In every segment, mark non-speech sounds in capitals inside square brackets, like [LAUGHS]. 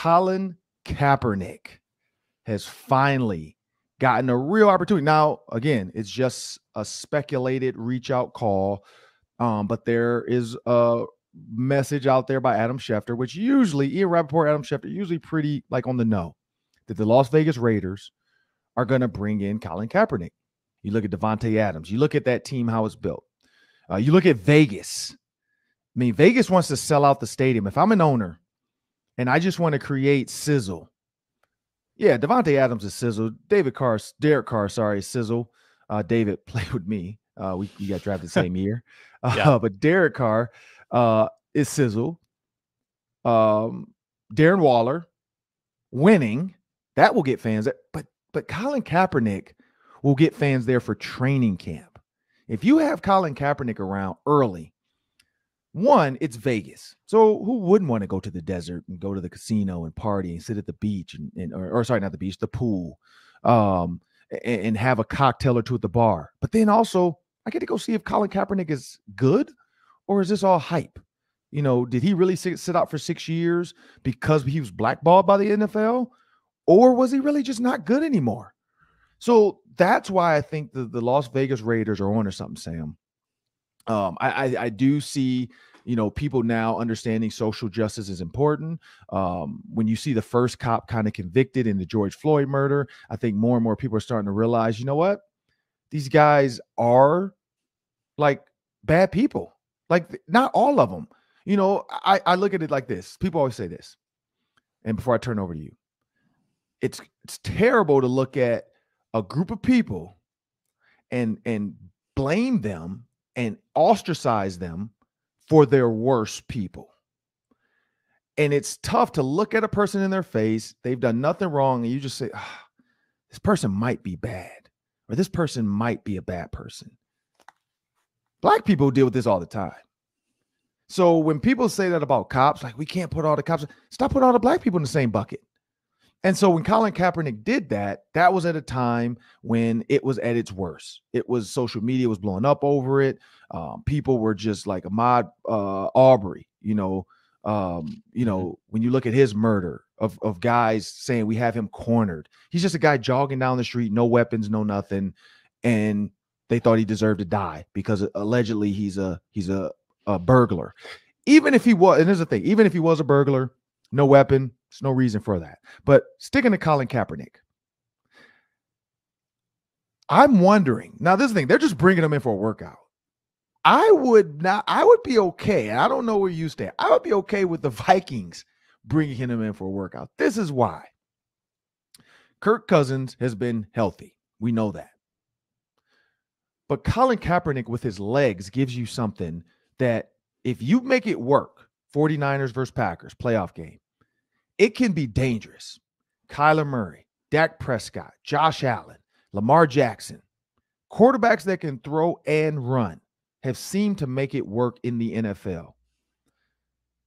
Colin Kaepernick has finally gotten a real opportunity. Now, again, it's just a speculated reach out call, um, but there is a message out there by Adam Schefter, which usually Ian Rapoport, Adam Schefter, usually pretty like on the know that the Las Vegas Raiders are going to bring in Colin Kaepernick. You look at Davante Adams. You look at that team, how it's built. Uh, you look at Vegas. I mean, Vegas wants to sell out the stadium. If I'm an owner and I just want to create sizzle, yeah, Davante Adams is sizzle. David Carr, Derek Carr, sorry, sizzle. Uh, David [LAUGHS] played with me. Uh, we, we got drafted the same year. [LAUGHS] Uh, yeah. But Derek Carr uh, is sizzle. Um, Darren Waller winning that will get fans. But but Colin Kaepernick will get fans there for training camp. If you have Colin Kaepernick around early, one, it's Vegas. So who wouldn't want to go to the desert and go to the casino and party and sit at the beach and, and or, or, sorry, not the beach, the pool, um, and, and, have a cocktail or two at the bar. But then also, I get to go see if Colin Kaepernick is good or is this all hype? You know, did he really sit, sit out for six years because he was blackballed by the NFL? Or was he really just not good anymore? So that's why I think the, the Las Vegas Raiders are on or something, Sam. Um, I, I, I do see you know people now understanding social justice is important. Um, when you see the first cop kind of convicted in the george floyd murder i think more and more people are starting to realize you know what? These guys are like bad people. Like not all of them you know i, I look at it like this people always say this and before i turn over to you it's it's terrible to look at a group of people and and blame them and ostracize them for their worst people. And it's tough to look at a person in their face, they've done nothing wrong, and you just say, oh, this person might be bad, or this person might be a bad person. Black people deal with this all the time. So when people say that about cops, like we can't put all the cops, stop putting all the black people in the same bucket. And so when Colin Kaepernick did that, that was at a time when it was at its worst. It was social media was blowing up over it. Um, people were just like Ahmaud uh, Arbery, you know, um, you mm-hmm. know, when you look at his murder of, of guys saying we have him cornered, he's just a guy jogging down the street, no weapons, no nothing. And they thought he deserved to die because allegedly he's a he's a, a burglar. Even if he was, and here's the thing, even if he was a burglar, no weapon, there's no reason for that. But sticking to Colin Kaepernick, I'm wondering now. This thing, they're just bringing him in for a workout. I would not. I would be okay. I don't know where you stand. I would be okay with the [LAUGHS] Vikings bringing him in for a workout. This is why. Kirk Cousins has been healthy. We know that. But Colin Kaepernick with his legs gives you something that if you make it work, 49ers versus Packers playoff game, it can be dangerous. Kyler Murray, Dak Prescott, Josh Allen, Lamar Jackson, quarterbacks that can throw and run have seemed to make it work in the NFL.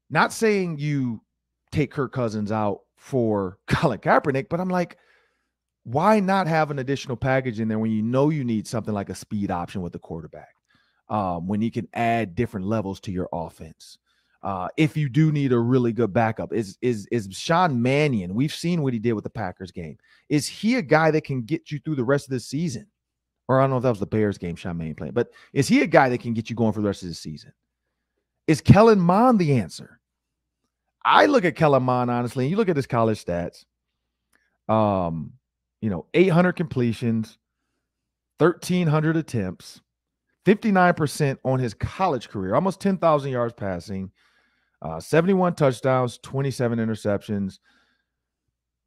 Not saying you take Kirk Cousins out for [LAUGHS] Colin Kaepernick, but I'm like, why not have an additional package in there when you know you need something like a speed option with the quarterback? Um, when you can add different levels to your offense. Uh, if you do need a really good backup, is is is Sean Mannion? We've seen what he did with the Packers game. Is he a guy that can get you through the rest of the season? Or I don't know if that was the Bears game Sean Mannion playing, but is he a guy that can get you going for the rest of the season? Is Kellen Mond the answer? I look at Kellen Mond honestly, and you look at his college stats. Um, you know, 800 completions, 1,300 attempts, 59% on his college career, almost 10,000 yards passing, uh, 71 touchdowns, 27 interceptions.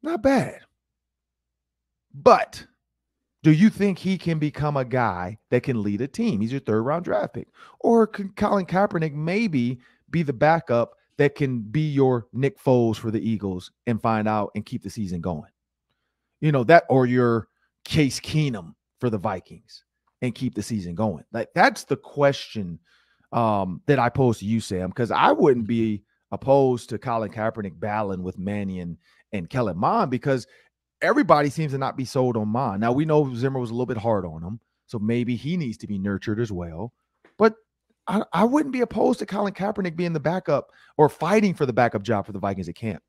Not bad. But do you think he can become a guy that can lead a team? He's your third round draft pick. Or can Colin Kaepernick maybe be the backup that can be your Nick Foles for the Eagles and find out and keep the season going? You know, that or your Case Keenum for the Vikings and keep the season going? Like that's the question um, that I pose to you, Sam, because I wouldn't be opposed to Colin Kaepernick battling with Mannion and Kellen Mond because everybody seems to not be sold on Mond. Now we know Zimmer was a little bit hard on him, so maybe he needs to be nurtured as well. But I, I wouldn't be opposed to Colin Kaepernick being the backup or fighting for the backup job for the Vikings at camp.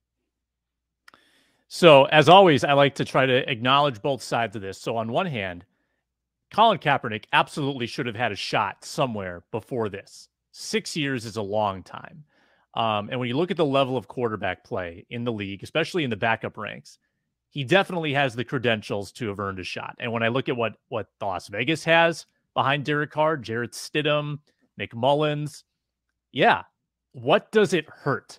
So, as always, I like to try to acknowledge both sides of this. So, on one hand, Colin Kaepernick absolutely should have had a shot somewhere before this. Six years is a long time. Um, and when you look at the level of quarterback play in the league, especially in the backup ranks, he definitely has the credentials to have earned a shot. And when I look at what what Las Vegas has behind Derek Carr, Jarrett Stidham, Nick Mullens, yeah, what does it hurt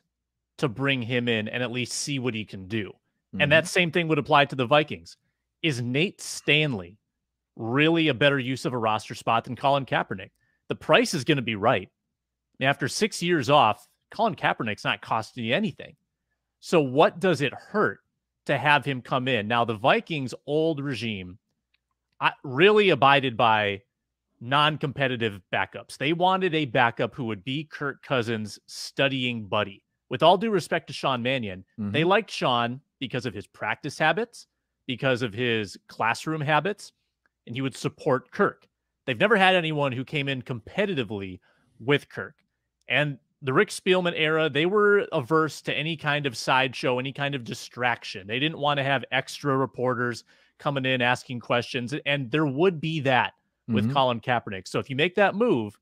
to bring him in and at least see what he can do? Mm-hmm. And that same thing would apply to the Vikings. Is Nate Stanley really a better use of a roster spot than Colin Kaepernick? The price is going to be right. After six years off, Colin Kaepernick's not costing you anything. So what does it hurt to have him come in? Now the Vikings' old regime really abided by non-competitive backups. They wanted a backup who would be Kirk Cousins' studying buddy. With all due respect to Sean Mannion, mm-hmm. they liked Sean because of his practice habits, because of his classroom habits, and he would support Kirk. They've never had anyone who came in competitively with Kirk. And the Rick Spielman era, they were averse to any kind of sideshow, any kind of distraction. They didn't want to have extra reporters coming in asking questions. And there would be that with mm-hmm. Colin Kaepernick. So if you make that move,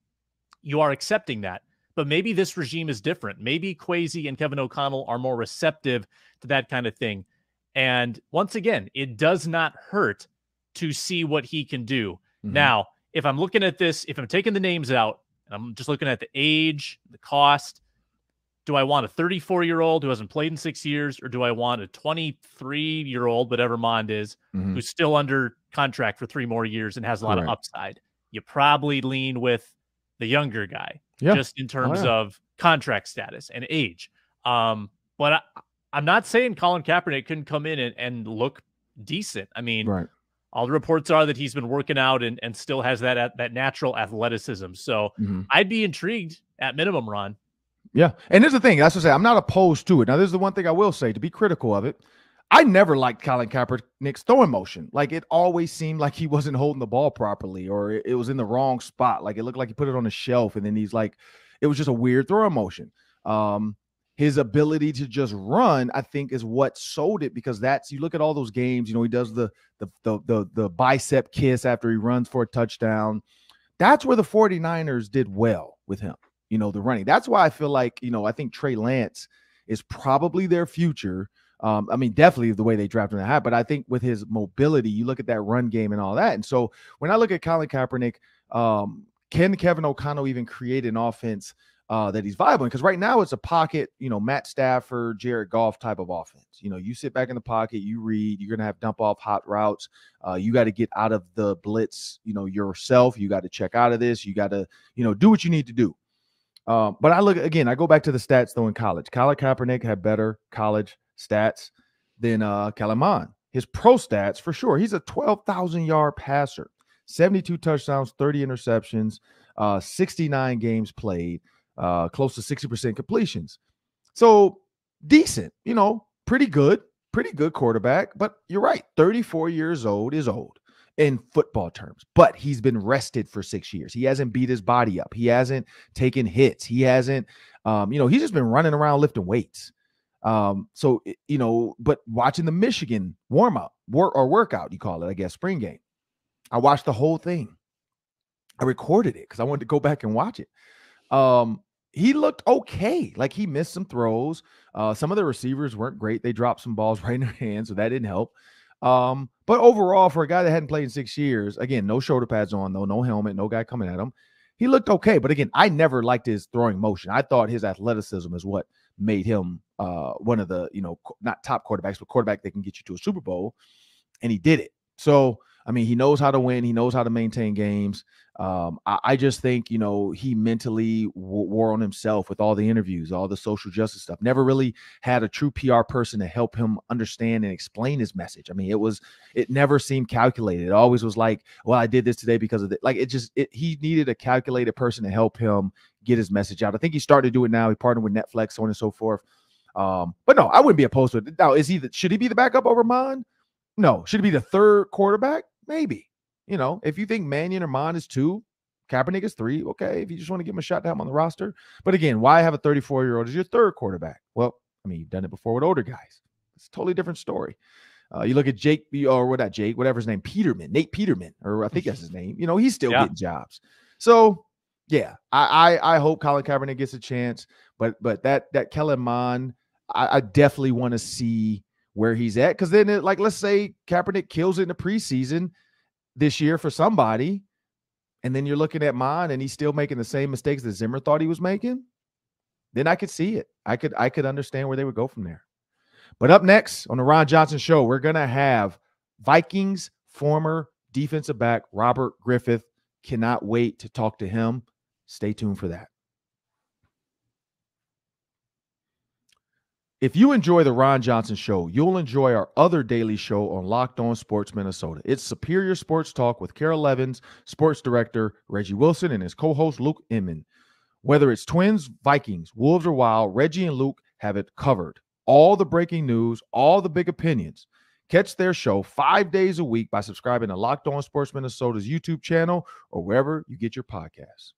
you are accepting that. But maybe this regime is different. Maybe Kwesi and Kevin O'Connell are more receptive to that kind of thing. And once again, it does not hurt to see what he can do. Mm-hmm. Now, if I'm looking at this, if I'm taking the names out, and I'm just looking at the age, the cost. Do I want a 34 year old who hasn't played in six years, or do I want a 23 year old, whatever Mond is, mm-hmm. who's still under contract for three more years and has a lot right. of upside? You probably lean with the younger guy, yeah. just in oh, terms oh, yeah. of contract status and age. Um, but I, am not saying Colin Kaepernick couldn't come in and, and look decent. I mean, right all the reports are that he's been working out and, and still has that that natural athleticism. So mm-hmm. I'd be intrigued at minimum, Ron. Yeah, and here's the thing. That's what I say. I'm not opposed to it. Now, this is the one thing I will say to be critical of it. I never liked Colin Kaepernick's throwing motion. Like it always seemed like he wasn't holding the ball properly, or it, it was in the wrong spot. Like it looked like he put it on a shelf, and then he's like, it was just a weird throwing motion. Um, his ability to just run, I think, is what sold it because that's you look at all those games, you know, he does the the the the, the bicep kiss after he runs for a touchdown. That's where the 49ers did well with him, you know, the running. That's why I feel like, you know, I think Trey Lance is probably their future. Um, I mean, definitely the way they drafted him, that hat, but I think with his mobility, you look at that run game and all that. And so when I look at Colin Kaepernick, um, can Kevin O'Connell even create an offense uh, that he's viable because right now it's a pocket, you know, Matt Stafford, Jared Goff type of offense. You know, you sit back in the pocket, you read, you're gonna have dump off hot routes. Uh, you got to get out of the blitz, you know, yourself. You got to check out of this. You got to, you know, do what you need to do. Um, but I look again, I go back to the stats though in college. Colin Kaepernick had better college stats than uh Mond. His pro stats for sure. He's a 12,000 yard passer, 72 touchdowns, 30 interceptions, uh, 69 games played uh, close to 60% completions. So decent, you know, pretty good, pretty good quarterback. But you're right, 34 years old is old in football terms, but he's been rested for six years. He hasn't beat his body up. He hasn't taken hits. He hasn't, um, you know, he's just been running around lifting weights. Um, so you know, but watching the Michigan warm up work or workout, you call it, I guess, spring game. I watched the whole thing. I recorded it because I wanted to go back and watch it. Um, he looked okay. Like he missed some throws. Uh, some of the receivers weren't great. They dropped some balls [LAUGHS] right in their hands, so that didn't help. Um, but overall, for a guy that hadn't played in six years, again, no shoulder pads on though, no helmet, no guy coming at him. He looked okay, but again, I never liked his throwing motion. I thought his athleticism is what made him uh, one of the, you know, not top quarterbacks, but quarterback that can get you to a Super Bowl, and he did it. So I mean, he knows how to win. He knows how to maintain games. Um, I, I, just think, you know, he mentally w- wore on himself with all the interviews, all the social justice stuff. Never really had a true PR person to help him understand and explain his message. I mean, it was, it never seemed calculated. It always was like, well, I did this today because of it. Like it just, it, he needed a calculated person to help him get his message out. I think he started to do it now. He partnered with Netflix, so on and so forth. Um, but no, I wouldn't be opposed to it. Now, is he the, should he be the backup over Mond? No. Should he be the third quarterback? Maybe. You know, if you think Mannion or Mond is two, Kaepernick is three. Okay, if you just want to give him a shot to have him on the roster. But again, why have a 34 year old as your third quarterback? Well, I mean, you've done it before with older guys. It's a totally different story. Uh, you look at Jake or what that Jake, whatever his name, Peterman, Nate Peterman, or I think that's his name. You know, he's still yeah. getting jobs. So yeah, I, I, I hope Colin Kaepernick gets a chance, but but that that Kellen Mond, I, I definitely want to see where he's at because then it, like let's say Kaepernick kills it in the preseason this year for somebody, and then you're looking at mine and he's still making the same mistakes that Zimmer thought he was making, then I could see it. I could I could understand where they would go from there. But up next on the Ron Johnson Show, we're going to have Vikings former defensive back Robert Griffith. Cannot wait to talk to him. Stay tuned for that. If you enjoy the Ron Johnson Show, you'll enjoy our other daily show on Locked On Sports Minnesota. It's Superior Sports Talk with Carol Evans, sports director Reggie Wilson, and his co host Luke Inman. Whether it's Twins, Vikings, Wolves, or Wild, Reggie and Luke have it covered all the breaking news, all the big opinions. Catch their show five days a week by subscribing to Locked On Sports Minnesota's YouTube channel or wherever you get your podcasts.